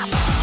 Bye.